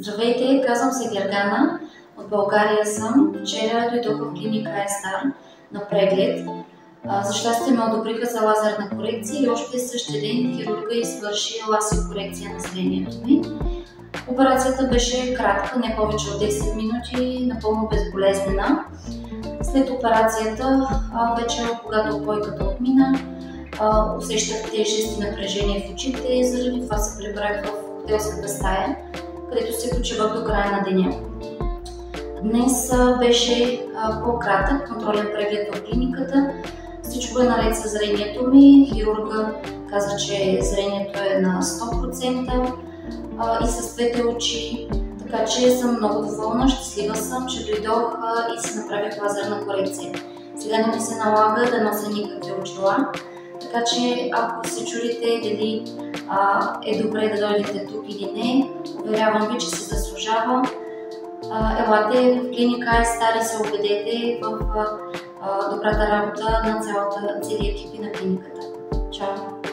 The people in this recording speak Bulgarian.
Здравейте, казвам се Гергана. От България съм. Вчера дойдох в клиника Естар на преглед. За щастие ме одобриха за лазерна корекция и още същия ден хирурга извърши корекция на зрението ми. Операцията беше кратка, не повече от 10 минути, напълно безболезнена. След операцията, вече когато опойката отмина, усещах тежест и напрежение в очите, заради това се прибрах в хотелската стая, където се почивах до края на деня. Днес беше по-кратък контролен преглед в клиниката. Всичко е наред с зрението ми. Хирурга каза, че зрението е на 100% и с двете очи. Така че съм много доволна, щастлива съм, че дойдох и си направих лазерна корекция. Сега не ми се налага да нося никакви очила, така че ако се чудите дали а, е добре да дойдете тук или не, уверявам ви, че се заслужава. А, елате в клиника е стари се убедете в а, добрата работа на цялата, целият екипи на клиниката. Чао!